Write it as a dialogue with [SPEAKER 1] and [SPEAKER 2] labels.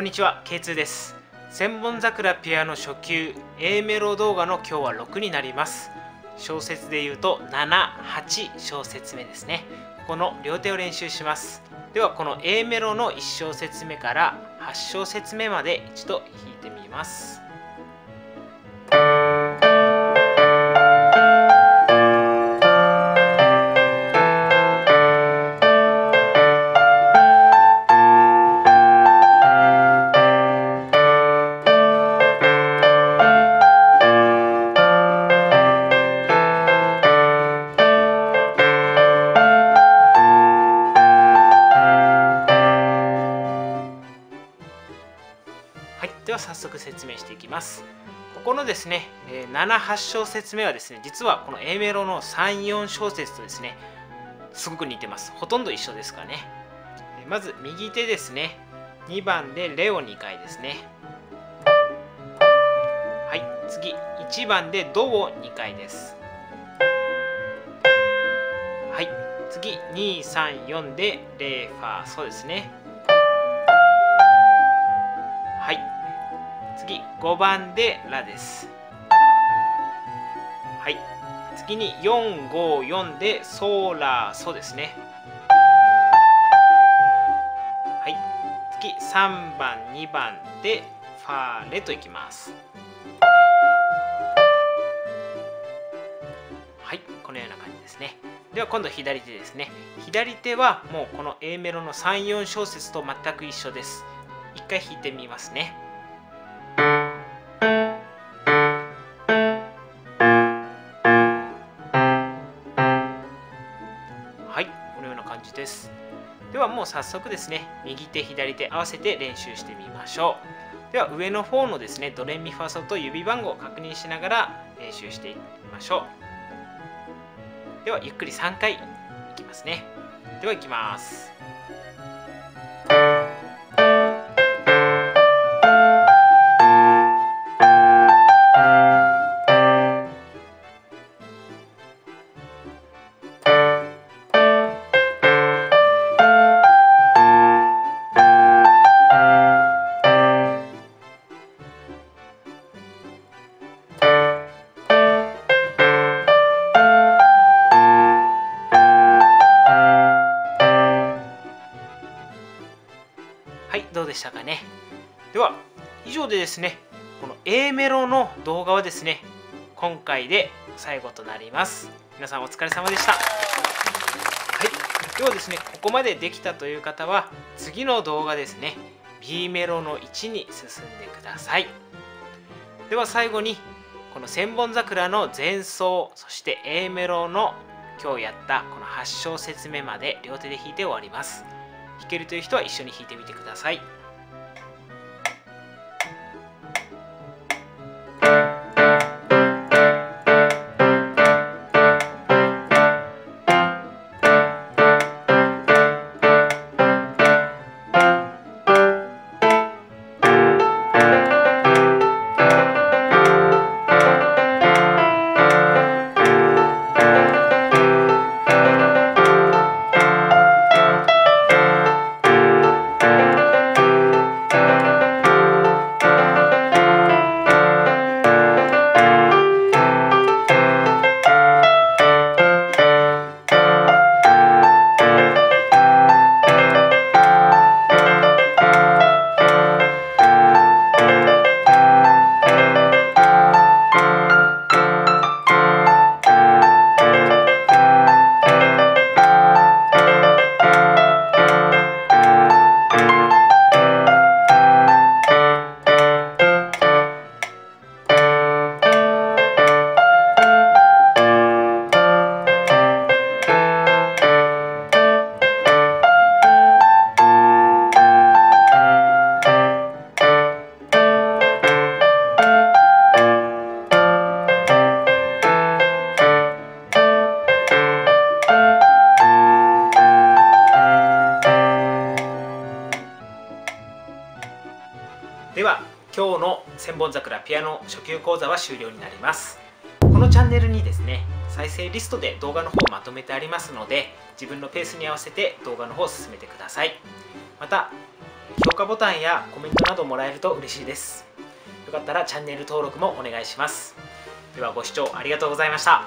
[SPEAKER 1] こんにちは K2 です。千本桜ピアノ初級 A メロ動画の今日は6になります。小説で言うと78小節目ですね。この両手を練習します。ではこの A メロの1小節目から8小節目まで一度弾いてみます。早速説明していきます。ここのですね、7、8小節目はですね、実はこの A メロの3、4小節とですね、すごく似てます。ほとんど一緒ですかね。まず右手ですね、2番でレを2回ですね。はい、次1番でドを2回です。はい、次2、3、4でレファそうですね。はい。次、5番でラです。はい。次に4、5、4でソーラーソですね。はい。次、3番、2番でファーレといきます。はい、このような感じですね。では今度左手ですね。左手はもうこの A メロの3、4小節と全く一緒です。一回弾いてみますね。はい、このような感じです。ではもう早速ですね、右手左手合わせて練習してみましょう。では上の方のですね、ドレミファソと指番号を確認しながら練習していきましょう。ではゆっくり3回いきますね。ではいきます。でしたかね？では、以上でですね、この A メロの動画はですね、今回で最後となります。皆さんお疲れ様でした。はい、ではですね、ここまでできたという方は、次の動画ですね、B メロの1に進んでください。では最後に、この千本桜の前奏、そして A メロの今日やったこの8小節目まで両手で弾いて終わります。弾けるという人は一緒に弾いてみてください。今日の千本桜ピアノ初級講座は終了になります。このチャンネルにですね再生リストで動画の方をまとめてありますので自分のペースに合わせて動画の方を進めてください。また評価ボタンやコメントなどもらえると嬉しいです。よかったらチャンネル登録もお願いします。ではご視聴ありがとうございました。